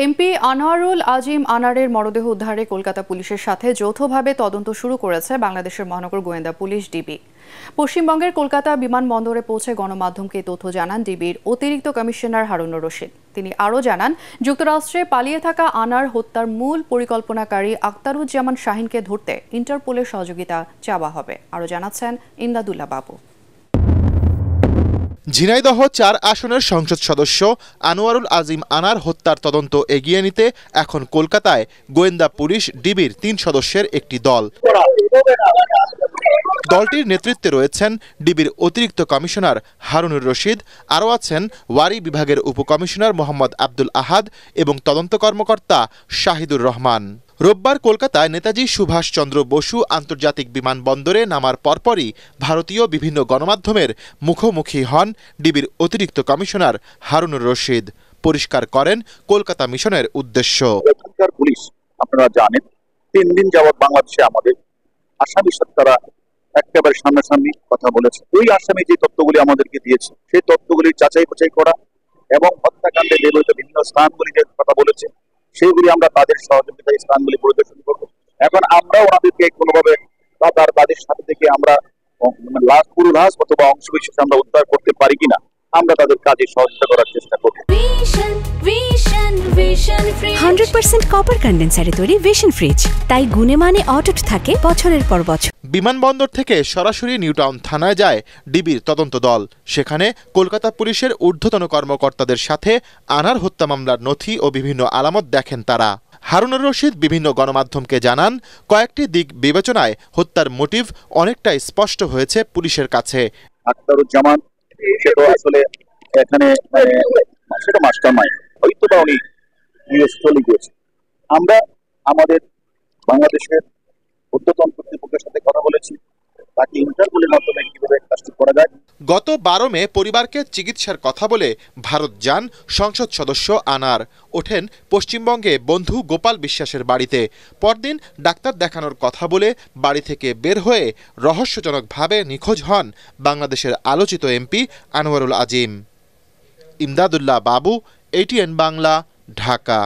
MP Anwarul Azim আনারের মরদেহ উদ্ধারে কলকাতা পুলিশের সাথে যৌথভাবে তদন্ত শুরু করেছে বাংলাদেশের মহানগর গোয়েন্দা পুলিশ ডিবি। পশ্চিমবঙ্গের কলকাতা বিমানবন্দরে পৌঁছে গণমাধ্যমকে তথ্য জানান ডিবির অতিরিক্ত কমিশনার হারুনুর রশিদ। তিনি আরও জানান, যুক্তরাষ্ট্রে পালিয়ে থাকা আনার হত্যার মূল পরিকল্পনাকারী আক্তারুজ্জামান শাহিনকে ধরতে ইন্টারপোলের সহযোগিতা চাওয়া হবে। আরও জানাচ্ছেন ইমদাদুল্লাহ বাবু। ঝিনাইদহ চার আসনের সংসদ সদস্য আনোয়ারুল আজিম আনার হত্যার তদন্ত এগিয়ে নিতে এখন কলকাতায় গোয়েন্দা পুলিশ ডিবির তিন সদস্যের একটি দল। দলটির নেতৃত্বে রয়েছেন ডিবির অতিরিক্ত কমিশনার হারুনুর রশিদ, আরও আছেন ওয়ারি বিভাগের উপকমিশনার মোহাম্মদ আব্দুল আহাদ এবং তদন্ত কর্মকর্তা শাহিদুর রহমান। রোববার কলকাতায় নেতাজি সুভাষচন্দ্র বসু আন্তর্জাতিক বিমানবন্দরে নামার পরপরই ভারতীয় বিভিন্ন গণমাধ্যমের মুখোমুখি হন ডিবির অতিরিক্ত কমিশনার হারুনুর রশিদ। পরিষ্কার করেন কলকাতা মিশনের উদ্দেশ্য। পুলিশ, আপনারা জানেন, তিন দিন যাবৎ বাংলাদেশে আমাদের আসামির সাথে তারা একেবারে সামনাসামনি কথা বলেছে। ওই আসামি যে তথ্যগুলি আমাদেরকে দিয়েছে, সেই তথ্যগুলি যাচাই বাছাই করা এবং হত্যাকাণ্ডে ব্যবহৃত বিভিন্ন স্থানগুলি যে কথা বলেছে। সেইগুলি আমরা তাদের সহযোগিতা স্থানগুলি পরিদর্শন করব। এখন আমরা ওনাদেরকে কোনোভাবে বা তার তাদের সাথে থেকে আমরা মানে লাশ পুরো লাশ অথবা অংশ বিশেষ আমরা উদ্ধার করতে পারি কিনা আমরা তাদের কাজে সহযোগিতা করার চেষ্টা করব। Vision Vision Vision hundred percent copper কন্ডেন্সারে তৈরি ভিশন ফ্রিজ তাই গুণে মানে অটুট থাকে বছরের পর বছর। বিমানবন্দর থেকে সরাসরি নিউটাউন থানায় যায় ডিবির তদন্ত দল। সেখানে কলকাতা পুলিশের ঊর্ধ্বতন কর্মকর্তাদের সাথে আনার হত্যা মামলার নথি ও বিভিন্ন আলামত দেখেন তারা। হারুনুর রশিদ বিভিন্ন গণমাধ্যমকে জানান, কয়েকটি দিক বিবেচনায় হত্যার মোটিভ অনেকটাই স্পষ্ট হয়েছে পুলিশের কাছে। আখতারুজ্জামান সেটা আসলে এখানে সেটা মাস্টার মাইন্ড হয়তো বা উনি ইউএস চলে গিয়েছে আমরা আমাদের বাংলাদেশের ঊর্ধ্বতন কর্তৃপক্ষের সাথে কথা বলেছি। তাকে ইন্টারপোলের মাধ্যমে কীভাবে কাজটি করা যায়। গত বারো মে পরিবারকে চিকিৎসার কথা বলে ভারত যান সংসদ সদস্য আনার। ওঠেন পশ্চিমবঙ্গে বন্ধু গোপাল বিশ্বাসের বাড়িতে। পরদিন ডাক্তার দেখানোর কথা বলে বাড়ি থেকে বের হয়ে রহস্যজনকভাবে নিখোঁজ হন বাংলাদেশের আলোচিত এমপি আনোয়ারুল আজিম। ইমদাদুল্লাহ বাবু, এটিএন বাংলা, ঢাকা।